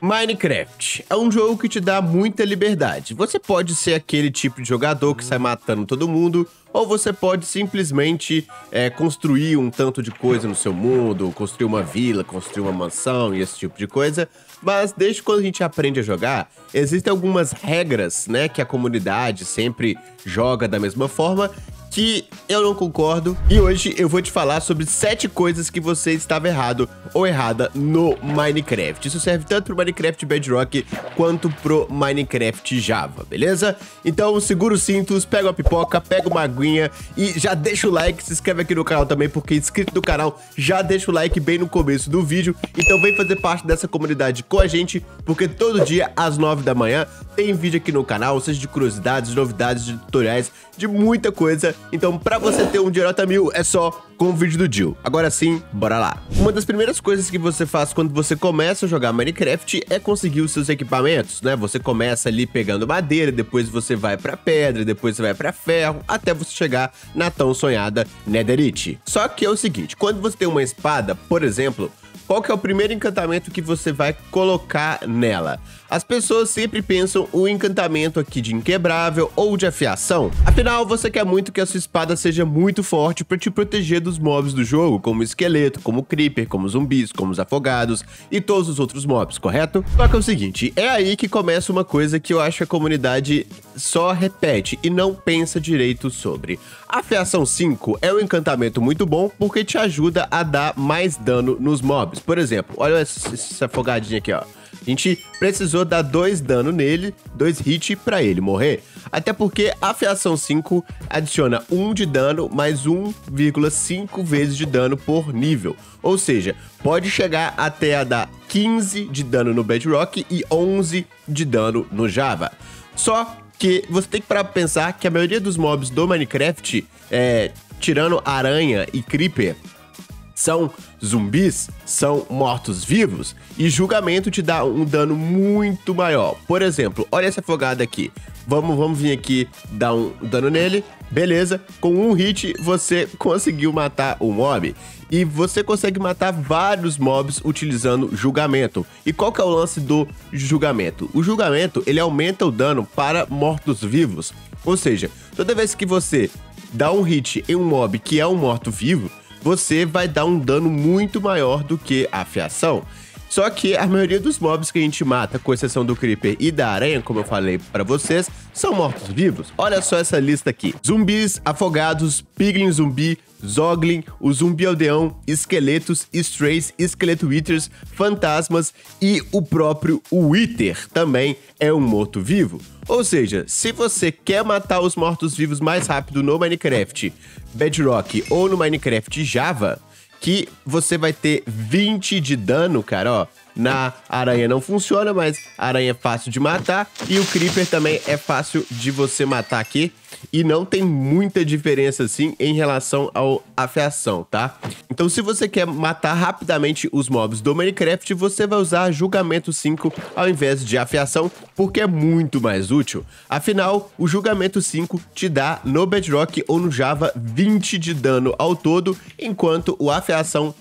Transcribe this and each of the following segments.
Minecraft é um jogo que te dá muita liberdade. Você pode ser aquele tipo de jogador que sai matando todo mundo, ou você pode simplesmente é, construir um tanto de coisa no seu mundo, construir uma vila, construir uma mansão e esse tipo de coisa. Mas desde quando a gente aprende a jogar, existem algumas regras, né, que a comunidade sempre joga da mesma forma que eu não concordo. E hoje eu vou te falar sobre sete coisas que você estava errado ou errada no Minecraft. Isso serve tanto pro Minecraft Bedrock quanto pro Minecraft Java, beleza? Então segura os cintos, pega uma pipoca, pega uma aguinha e já deixa o like, se inscreve aqui no canal também, porque inscrito no canal já deixa o like bem no começo do vídeo. Então vem fazer parte dessa comunidade com a gente, porque todo dia às nove da manhã tem vídeo aqui no canal, seja de curiosidades, de novidades, de tutoriais, de muita coisa. Então, pra você ter um de nota mil, é só com o vídeo do Jill. Agora sim, bora lá. Uma das primeiras coisas que você faz quando você começa a jogar Minecraft é conseguir os seus equipamentos, né? Você começa ali pegando madeira, depois você vai pra pedra, depois você vai pra ferro, até você chegar na tão sonhada Netherite. Só que é o seguinte, quando você tem uma espada, por exemplo, qual que é o primeiro encantamento que você vai colocar nela? As pessoas sempre pensam o encantamento aqui de inquebrável ou de afiação. Afinal, você quer muito que a sua espada seja muito forte para te proteger dos mobs do jogo, como esqueleto, como creeper, como zumbis, como os afogados e todos os outros mobs, correto? Só que é o seguinte, é aí que começa uma coisa que eu acho que a comunidade só repete e não pensa direito sobre. Afiação 5 é um encantamento muito bom porque te ajuda a dar mais dano nos mobs. Por exemplo, olha essa afogadinha aqui, ó. A gente precisou dar dois dano nele, dois hits para ele morrer. Até porque a fiação 5 adiciona 1 de dano mais 1,5 vezes de dano por nível. Ou seja, pode chegar até a dar 15 de dano no Bedrock e 11 de dano no Java. Só que você tem que parar pra pensar que a maioria dos mobs do Minecraft, é, tirando aranha e creeper, são zumbis, são mortos-vivos, e julgamento te dá um dano muito maior. Por exemplo, olha essa afogada aqui. Vamos, vamos vir aqui dar um dano nele. Beleza, com um hit você conseguiu matar o mob. E você consegue matar vários mobs utilizando julgamento. E qual que é o lance do julgamento? O julgamento, ele aumenta o dano para mortos-vivos. Ou seja, toda vez que você dá um hit em um mob que é um morto-vivo, você vai dar um dano muito maior do que a fiação. Só que a maioria dos mobs que a gente mata, com exceção do Creeper e da aranha, como eu falei para vocês, são mortos-vivos. Olha só essa lista aqui. Zumbis, afogados, piglin zumbi, zoglin, o zumbi aldeão, esqueletos, strays, esqueleto withers, fantasmas e o próprio Wither também é um morto-vivo. Ou seja, se você quer matar os mortos-vivos mais rápido no Minecraft Bedrock ou no Minecraft Java, que você vai ter 20 de dano, cara, ó. Na aranha não funciona, mas a aranha é fácil de matar. E o Creeper também é fácil de você matar aqui e não tem muita diferença assim em relação ao afiação, tá? Então se você quer matar rapidamente os mobs do Minecraft, você vai usar julgamento 5 ao invés de afiação, porque é muito mais útil. Afinal, o julgamento 5 te dá no Bedrock ou no Java 20 de dano ao todo, enquanto o afiação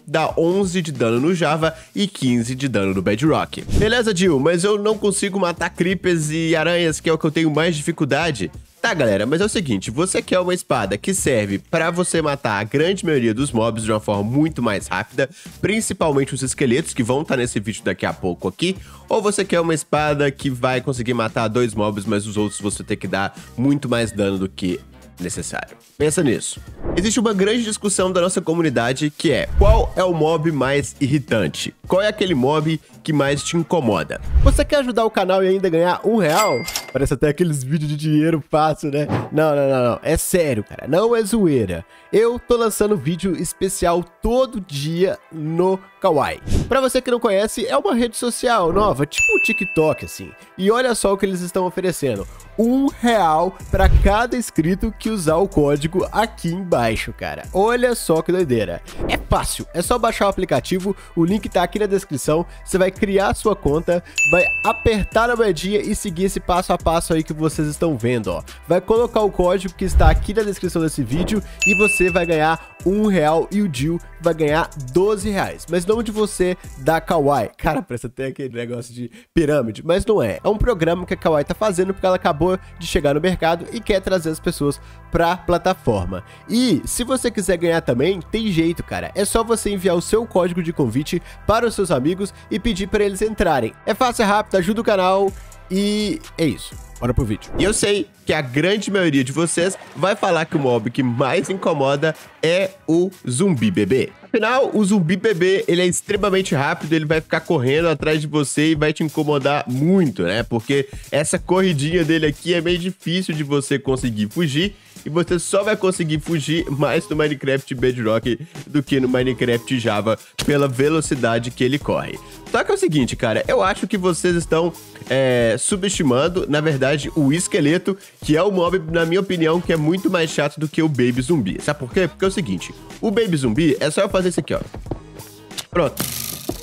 dá 11 de dano no Java e 15 de dano no Bedrock. Beleza, Jill, mas eu não consigo matar creepers e aranhas, que é o que eu tenho mais dificuldade. Tá, galera, mas é o seguinte, você quer uma espada que serve para você matar a grande maioria dos mobs de uma forma muito mais rápida, principalmente os esqueletos que vão estar tá nesse vídeo daqui a pouco aqui, ou você quer uma espada que vai conseguir matar dois mobs, mas os outros você tem que dar muito mais dano do que necessário. Pensa nisso. Existe uma grande discussão da nossa comunidade que é qual é o mob mais irritante? Qual é aquele mob que mais te incomoda? Você quer ajudar o canal e ainda ganhar um real? Parece até aqueles vídeos de dinheiro fácil, né? Não, não, não, não. É sério, cara. Não é zoeira. Eu tô lançando vídeo especial todo dia no Kawaii. Pra você que não conhece, é uma rede social nova, tipo o TikTok, assim. E olha só o que eles estão oferecendo. Um real para cada inscrito que usar o código aqui embaixo, cara. Olha só que doideira. É fácil, é só baixar o aplicativo, o link tá aqui na descrição. Você vai criar a sua conta, vai apertar na moedinha e seguir esse passo a passo aí que vocês estão vendo, ó. Vai colocar o código que está aqui na descrição desse vídeo e você vai ganhar um real e o Jill vai ganhar 12 reais. Mas não de você da Kawaii. Cara, parece até aquele negócio de pirâmide, mas não é. É um programa que a Kawaii tá fazendo porque ela acabou de chegar no mercado e quer trazer as pessoas pra plataforma. E se você quiser ganhar também, tem jeito, cara. É só você enviar o seu código de convite para os seus amigos e pedir para eles entrarem. É fácil, é rápido, ajuda o canal e é isso. Bora pro vídeo. E eu sei que a grande maioria de vocês vai falar que o mob que mais incomoda é o zumbi bebê. Afinal, o zumbi bebê, ele é extremamente rápido, ele vai ficar correndo atrás de você e vai te incomodar muito, né? Porque essa corridinha dele aqui é meio difícil de você conseguir fugir e você só vai conseguir fugir mais no Minecraft Bedrock do que no Minecraft Java pela velocidade que ele corre. Só que é o seguinte, cara, eu acho que vocês estão é, subestimando, na verdade, o esqueleto, que é o mob, na minha opinião, que é muito mais chato do que o Baby Zumbi. Sabe por quê? Porque é o seguinte, o Baby Zumbi é só eu fazer isso aqui, ó. Pronto.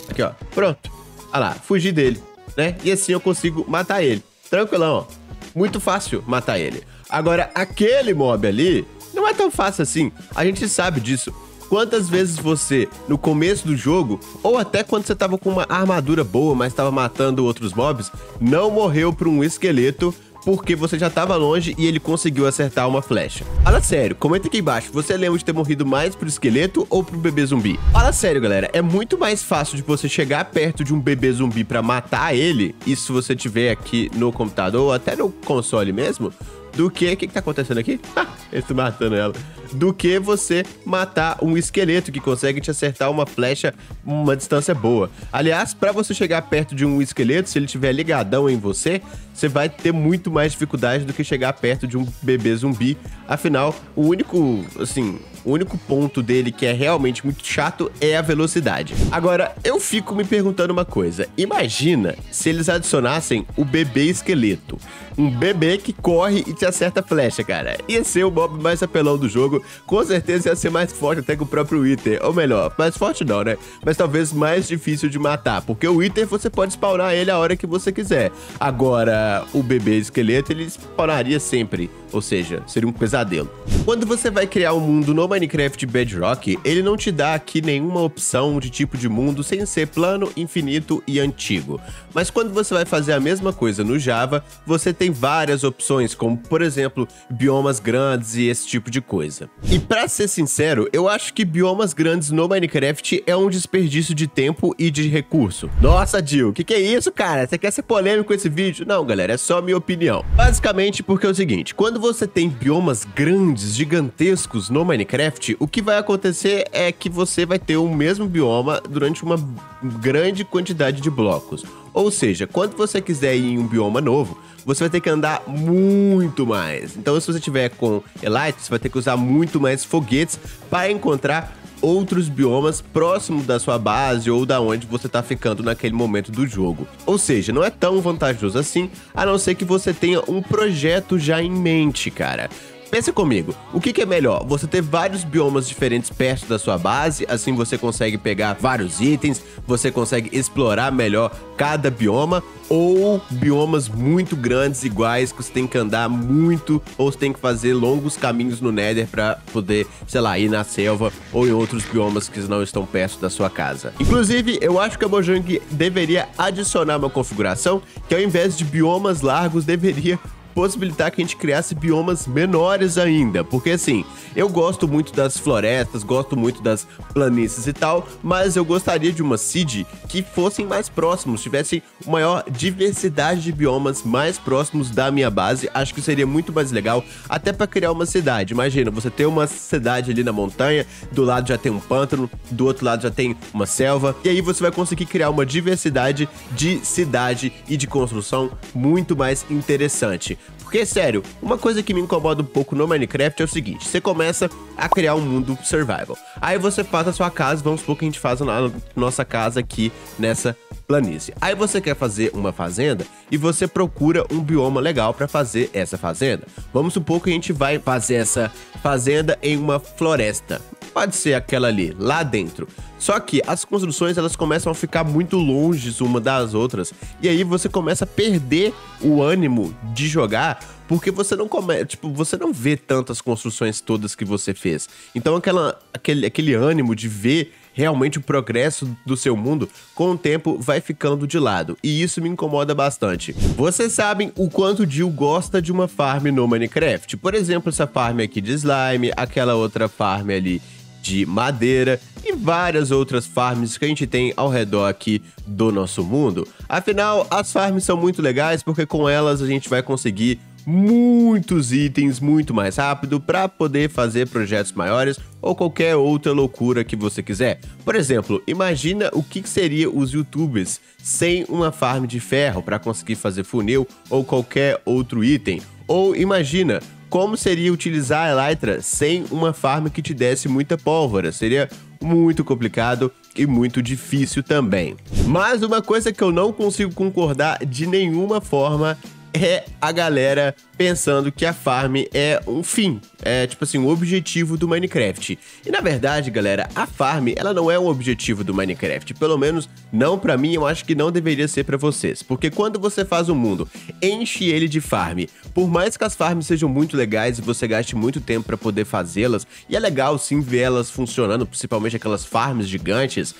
Aqui, ó. Pronto. Olha lá, fugir dele, né? E assim eu consigo matar ele. Tranquilão, ó. Muito fácil matar ele. Agora, aquele mob ali, não é tão fácil assim. A gente sabe disso. Quantas vezes você, no começo do jogo, ou até quando você tava com uma armadura boa, mas tava matando outros mobs, não morreu por um esqueleto porque você já tava longe e ele conseguiu acertar uma flecha. Fala sério, comenta aqui embaixo, você lembra de ter morrido mais pro esqueleto ou pro bebê zumbi? Fala sério, galera, é muito mais fácil de você chegar perto de um bebê zumbi pra matar ele, isso se você tiver aqui no computador ou até no console mesmo, do que... O que, que tá acontecendo aqui? Ele matando ela. Do que você matar um esqueleto que consegue te acertar uma flecha uma distância boa. Aliás, para você chegar perto de um esqueleto, se ele tiver ligadão em você, você vai ter muito mais dificuldade do que chegar perto de um bebê zumbi. Afinal, o único, assim, o único ponto dele que é realmente muito chato é a velocidade. Agora, eu fico me perguntando uma coisa. Imagina se eles adicionassem o bebê esqueleto. Um bebê que corre e te acerta flecha, cara. Ia ser o mob mais apelão do jogo. Com certeza ia ser mais forte até que o próprio Wither. Ou melhor, mais forte não, né? Mas talvez mais difícil de matar. Porque o Wither você pode spawnar ele a hora que você quiser. Agora, o bebê esqueleto ele spawnaria sempre. Ou seja, seria um pesadelo. Quando você vai criar um mundo no Minecraft Bedrock, ele não te dá aqui nenhuma opção de tipo de mundo sem ser plano, infinito e antigo. Mas quando você vai fazer a mesma coisa no Java, você tem várias opções, como por exemplo, biomas grandes e esse tipo de coisa. E para ser sincero, eu acho que biomas grandes no Minecraft é um desperdício de tempo e de recurso. Nossa, Jill, o que, que é isso, cara? Você quer ser polêmico com esse vídeo? Não, galera, é só minha opinião. Basicamente porque é o seguinte, quando você tem biomas grandes, gigantescos no Minecraft, o que vai acontecer é que você vai ter o mesmo bioma durante uma grande quantidade de blocos. Ou seja, quando você quiser ir em um bioma novo, você vai ter que andar muito mais. Então, se você tiver com Elite, você vai ter que usar muito mais foguetes para encontrar outros biomas próximo da sua base ou da onde você está ficando naquele momento do jogo. Ou seja, não é tão vantajoso assim, a não ser que você tenha um projeto já em mente, cara. Pensa comigo, o que, que, é melhor? Você ter vários biomas diferentes perto da sua base, assim você consegue pegar vários itens, você consegue explorar melhor cada bioma, ou biomas muito grandes iguais que você tem que andar muito, ou você tem que fazer longos caminhos no Nether para poder, sei lá, ir na selva ou em outros biomas que não estão perto da sua casa. Inclusive, eu acho que a Mojang deveria adicionar uma configuração que ao invés de biomas largos, deveria possibilitar que a gente criasse biomas menores ainda. Porque assim, eu gosto muito das florestas, gosto muito das planícies e tal, mas eu gostaria de uma seed que fossem mais próximos, tivessem maior diversidade de biomas mais próximos da minha base. Acho que seria muito mais legal, até para criar uma cidade. Imagina, você ter uma cidade ali na montanha, do lado já tem um pântano, do outro lado já tem uma selva, e aí você vai conseguir criar uma diversidade de cidade e de construção muito mais interessante. Porque, sério, uma coisa que me incomoda um pouco no Minecraft é o seguinte: você começa a criar um mundo survival. Aí você faz a sua casa, vamos supor que a gente faz a nossa casa aqui nessa planície. Aí você quer fazer uma fazenda e você procura um bioma legal para fazer essa fazenda. Vamos supor que a gente vai fazer essa fazenda em uma floresta. Pode ser aquela ali, lá dentro. Só que as construções elas começam a ficar muito longe uma das outras e aí você começa a perder o ânimo de jogar porque você não come, tipo, você não vê tantas construções todas que você fez. Então aquela, aquele, aquele ânimo de ver realmente o progresso do seu mundo, com o tempo vai ficando de lado. E isso me incomoda bastante. Vocês sabem o quanto o Jill gosta de uma farm no Minecraft. Por exemplo, essa farm aqui de slime, aquela outra farm ali de madeira e várias outras farms que a gente tem ao redor aqui do nosso mundo. Afinal, as farms são muito legais porque com elas a gente vai conseguir muitos itens muito mais rápido para poder fazer projetos maiores ou qualquer outra loucura que você quiser. Por exemplo, imagina o que seria os youtubers sem uma farm de ferro para conseguir fazer funil ou qualquer outro item. Ou imagina como seria utilizar a Elytra sem uma farm que te desse muita pólvora? Seria muito complicado e muito difícil também. Mas uma coisa que eu não consigo concordar de nenhuma forma é a galera pensando que a farm é um fim, é tipo assim, um objetivo do Minecraft. E na verdade, galera, a farm, ela não é um objetivo do Minecraft, pelo menos não para mim, eu acho que não deveria ser para vocês, porque quando você faz um mundo, enche ele de farm, por mais que as farms sejam muito legais e você gaste muito tempo para poder fazê-las, e é legal sim ver elas funcionando, principalmente aquelas farms gigantes,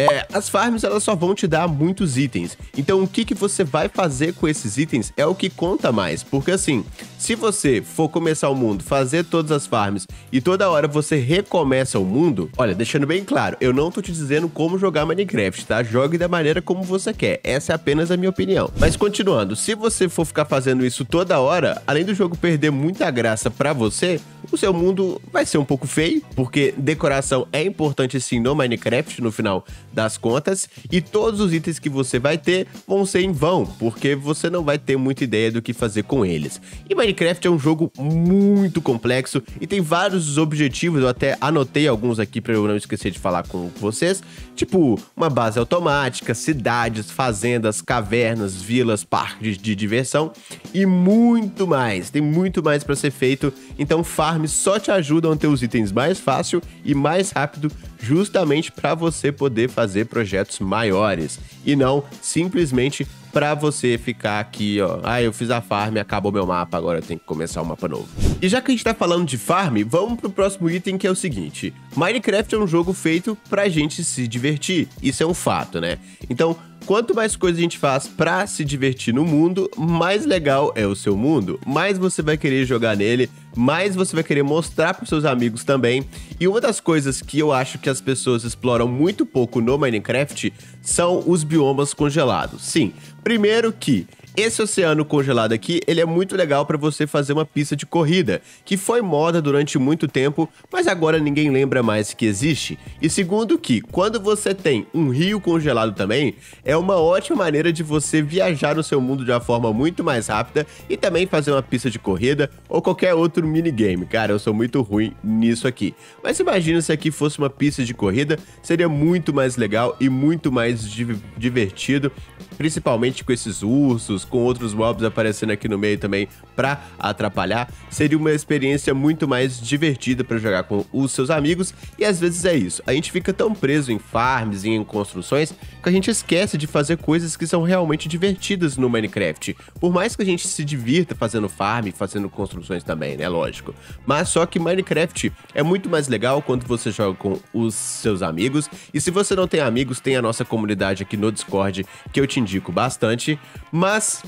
é, as farms elas só vão te dar muitos itens. Então o que, que você vai fazer com esses itens é o que conta mais. Porque assim, se você for começar o mundo, fazer todas as farms e toda hora você recomeça o mundo, olha, deixando bem claro, eu não tô te dizendo como jogar Minecraft, tá? Jogue da maneira como você quer. Essa é apenas a minha opinião. Mas continuando, se você for ficar fazendo isso toda hora, além do jogo perder muita graça para você, o seu mundo vai ser um pouco feio, porque decoração é importante sim no Minecraft no final das contas, e todos os itens que você vai ter vão ser em vão, porque você não vai ter muita ideia do que fazer com eles. E Minecraft é um jogo muito complexo e tem vários objetivos, eu até anotei alguns aqui para eu não esquecer de falar com vocês, tipo uma base automática, cidades, fazendas, cavernas, vilas, parques de diversão e muito mais. Tem muito mais para ser feito, então farms só te ajudam a ter os itens mais fácil e mais rápido justamente para você poder fazer projetos maiores e não simplesmente para você ficar aqui, ó. Ah, eu fiz a farm, acabou meu mapa, agora eu tenho que começar um mapa novo. E já que a gente tá falando de farm, vamos pro próximo item que é o seguinte: Minecraft é um jogo feito pra gente se divertir. Isso é um fato, né? Então, Quanto mais coisas a gente faz pra se divertir no mundo, mais legal é o seu mundo, mais você vai querer jogar nele, mais você vai querer mostrar pros seus amigos também. E uma das coisas que eu acho que as pessoas exploram muito pouco no Minecraft são os biomas congelados. Sim, primeiro que esse oceano congelado aqui, ele é muito legal para você fazer uma pista de corrida, que foi moda durante muito tempo, mas agora ninguém lembra mais que existe. E segundo que, quando você tem um rio congelado também, é uma ótima maneira de você viajar no seu mundo de uma forma muito mais rápida e também fazer uma pista de corrida ou qualquer outro minigame. Cara, eu sou muito ruim nisso aqui. Mas imagina se aqui fosse uma pista de corrida, seria muito mais legal e muito mais divertido, principalmente com esses ursos, com outros mobs aparecendo aqui no meio também para atrapalhar, seria uma experiência muito mais divertida para jogar com os seus amigos. E às vezes é isso, a gente fica tão preso em farms e em construções que a gente esquece de fazer coisas que são realmente divertidas no Minecraft. Por mais que a gente se divirta fazendo farm e fazendo construções também, né? Lógico. Mas só que Minecraft é muito mais legal quando você joga com os seus amigos. E se você não tem amigos, tem a nossa comunidade aqui no Discord que eu te indico bastante. Mas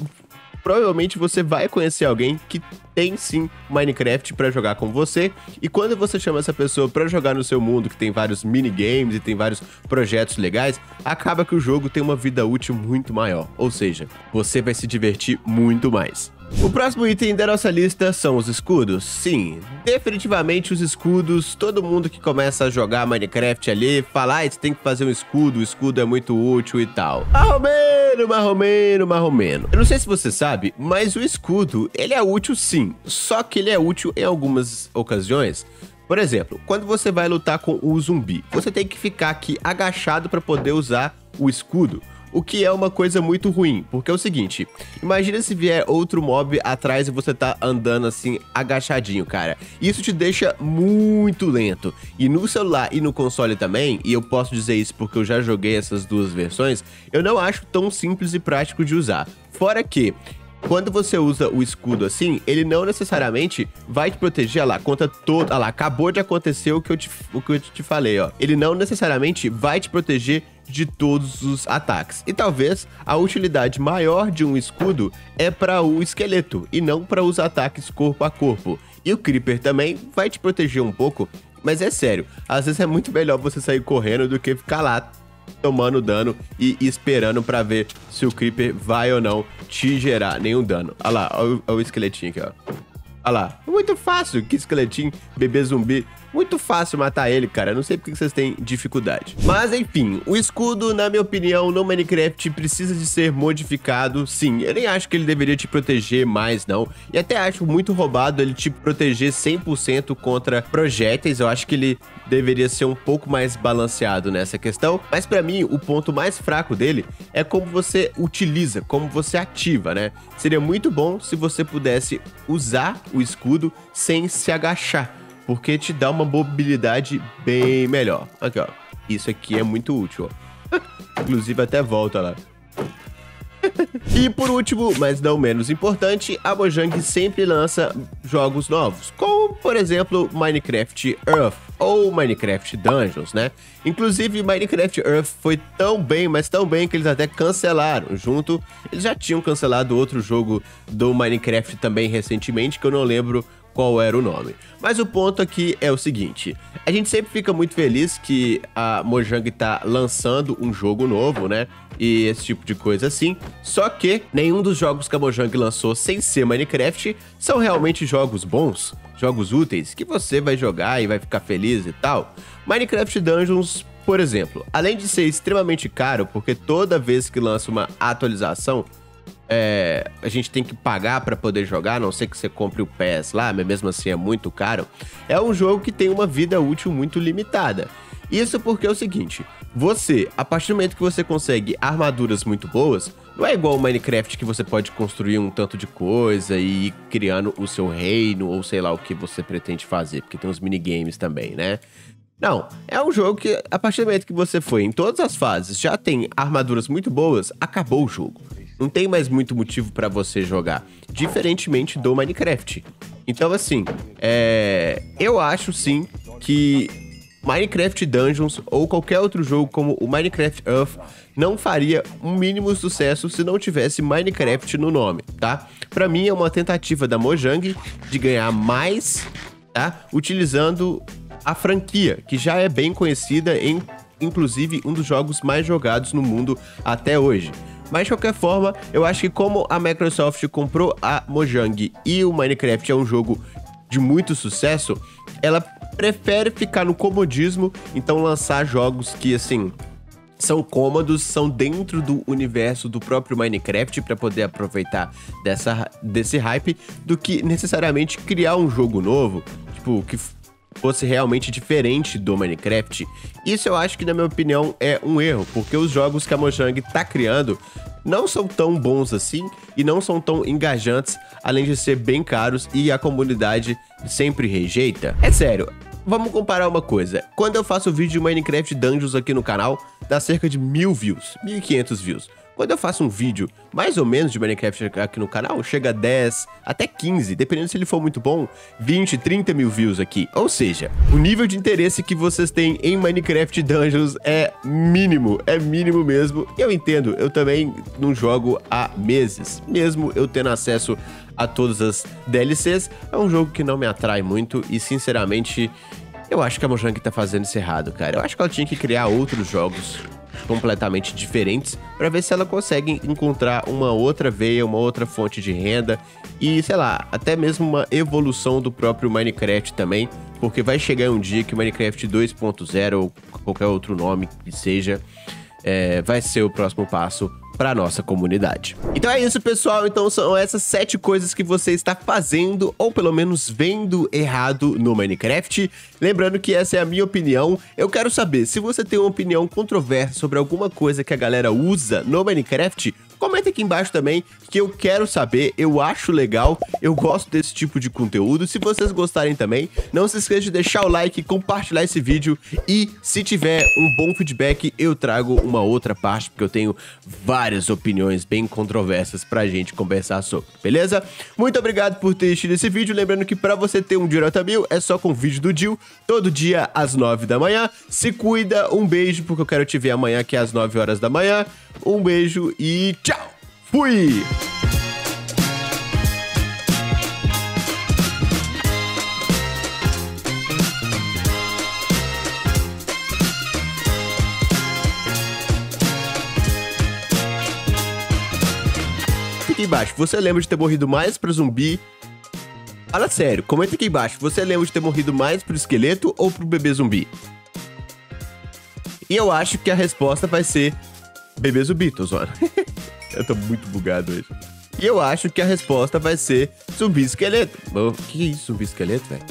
provavelmente você vai conhecer alguém que tem sim Minecraft para jogar com você. E quando você chama essa pessoa para jogar no seu mundo, que tem vários minigames e tem vários projetos legais, acaba que o jogo tem uma vida útil muito maior. Ou seja, você vai se divertir muito mais. O próximo item da nossa lista são os escudos. Sim, definitivamente os escudos. Todo mundo que começa a jogar Minecraft ali fala, ah, você tem que fazer um escudo, o escudo é muito útil e tal. Marromeno, marromeno, marromeno. Eu não sei se você sabe, mas o escudo, ele é útil sim. Só que ele é útil em algumas ocasiões. Por exemplo, quando você vai lutar com o zumbi, você tem que ficar aqui agachado para poder usar o escudo. O que é uma coisa muito ruim, porque é o seguinte, imagina se vier outro mob atrás e você tá andando assim agachadinho, cara. Isso te deixa muito lento. E no celular e no console também, e eu posso dizer isso porque eu já joguei essas duas versões, eu não acho tão simples e prático de usar. Fora que quando você usa o escudo assim, ele não necessariamente vai te proteger, olha lá, contra todo. Olha lá, acabou de acontecer o que, eu te, o que eu te falei, ó. Ele não necessariamente vai te proteger de todos os ataques. E talvez a utilidade maior de um escudo é para o esqueleto e não para os ataques corpo a corpo. E o Creeper também vai te proteger um pouco, mas é sério, às vezes é muito melhor você sair correndo do que ficar lá tomando dano e esperando para ver se o Creeper vai ou não te gerar nenhum dano. Olha lá, olha o, olha o esqueletinho aqui, ó. Olha lá, muito fácil, que esqueletinho, bebê zumbi. Muito fácil matar ele, cara. Não sei porque vocês têm dificuldade. Mas enfim, o escudo, na minha opinião, no Minecraft precisa de ser modificado. Sim, eu nem acho que ele deveria te proteger mais, não. E até acho muito roubado ele te proteger 100% contra projéteis. Eu acho que ele deveria ser um pouco mais balanceado nessa questão. Mas para mim, o ponto mais fraco dele é como você utiliza, como você ativa, né? Seria muito bom se você pudesse usar o escudo sem se agachar porque te dá uma mobilidade bem melhor. Aqui, ó. Isso aqui é muito útil, ó. Inclusive até volta lá. e por último, mas não menos importante, a Mojang sempre lança jogos novos, como por exemplo Minecraft Earth ou Minecraft Dungeons, né? Inclusive Minecraft Earth foi tão bem, mas tão bem que eles até cancelaram junto. Eles já tinham cancelado outro jogo do Minecraft também recentemente, que eu não lembro qual era o nome. Mas o ponto aqui é o seguinte: a gente sempre fica muito feliz que a Mojang tá lançando um jogo novo, né? E esse tipo de coisa assim. Só que nenhum dos jogos que a Mojang lançou sem ser Minecraft são realmente jogos bons, jogos úteis, que você vai jogar e vai ficar feliz e tal. Minecraft Dungeons por exemplo, além de ser extremamente caro, porque toda vez que lança uma atualização, é, a gente tem que pagar para poder jogar, a não sei que você compre o PES lá, mas mesmo assim é muito caro. É um jogo que tem uma vida útil muito limitada. Isso porque é o seguinte: você, a partir do momento que você consegue armaduras muito boas, não é igual o Minecraft que você pode construir um tanto de coisa e ir criando o seu reino ou sei lá o que você pretende fazer, porque tem uns minigames também, né? Não, é um jogo que a partir do momento que você foi em todas as fases, já tem armaduras muito boas, acabou o jogo não tem mais muito motivo para você jogar, diferentemente do Minecraft. Então, assim, é... eu acho sim que Minecraft Dungeons ou qualquer outro jogo como o Minecraft Earth não faria um mínimo sucesso se não tivesse Minecraft no nome, tá? Para mim é uma tentativa da Mojang de ganhar mais, tá? Utilizando a franquia, que já é bem conhecida em inclusive um dos jogos mais jogados no mundo até hoje. Mas de qualquer forma, eu acho que como a Microsoft comprou a Mojang e o Minecraft é um jogo de muito sucesso, ela prefere ficar no comodismo, então lançar jogos que assim são cômodos, são dentro do universo do próprio Minecraft para poder aproveitar dessa, desse hype, do que necessariamente criar um jogo novo, tipo, que fosse realmente diferente do Minecraft. Isso eu acho que, na minha opinião, é um erro, porque os jogos que a Mojang tá criando não são tão bons assim e não são tão engajantes, além de ser bem caros e a comunidade sempre rejeita. É sério, vamos comparar uma coisa. Quando eu faço vídeo de Minecraft Dungeons aqui no canal, dá cerca de mil views, 1.500 views. Quando eu faço um vídeo mais ou menos de Minecraft aqui no canal, chega a 10, até 15, dependendo se ele for muito bom, 20, 30 mil views aqui. Ou seja, o nível de interesse que vocês têm em Minecraft Dungeons é mínimo, é mínimo mesmo. E eu entendo, eu também não jogo há meses, mesmo eu tendo acesso a todas as DLCs, é um jogo que não me atrai muito e sinceramente eu acho que a Mojang tá fazendo isso errado, cara. Eu acho que ela tinha que criar outros jogos completamente diferentes para ver se ela consegue encontrar uma outra veia, uma outra fonte de renda e, sei lá, até mesmo uma evolução do próprio Minecraft também, porque vai chegar um dia que o Minecraft 2.0 ou qualquer outro nome que seja, é, vai ser o próximo passo para nossa comunidade. Então é isso, pessoal. Então são essas sete coisas que você está fazendo ou pelo menos vendo errado no Minecraft. Lembrando que essa é a minha opinião. Eu quero saber se você tem uma opinião controversa sobre alguma coisa que a galera usa no Minecraft. Comenta aqui embaixo também, que eu quero saber, eu acho legal, eu gosto desse tipo de conteúdo. Se vocês gostarem também, não se esqueça de deixar o like, compartilhar esse vídeo e se tiver um bom feedback, eu trago uma outra parte, porque eu tenho várias opiniões bem controversas pra gente conversar sobre, beleza? Muito obrigado por ter assistido esse vídeo, lembrando que pra você ter um Direta Mil, é só com o vídeo do Dil, todo dia às 9 da manhã. Se cuida, um beijo, porque eu quero te ver amanhã, que é às 9 horas da manhã. Um beijo e tchau! Fui! Fique embaixo, você lembra de ter morrido mais pra zumbi? Fala sério, comenta aqui embaixo, você lembra de ter morrido mais pro esqueleto ou pro bebê zumbi? E eu acho que a resposta vai ser bebê zumbi, tô zoando. eu tô muito bugado hoje. E eu acho que a resposta vai ser zumbi esqueleto. O que é isso, zumbi esqueleto, velho?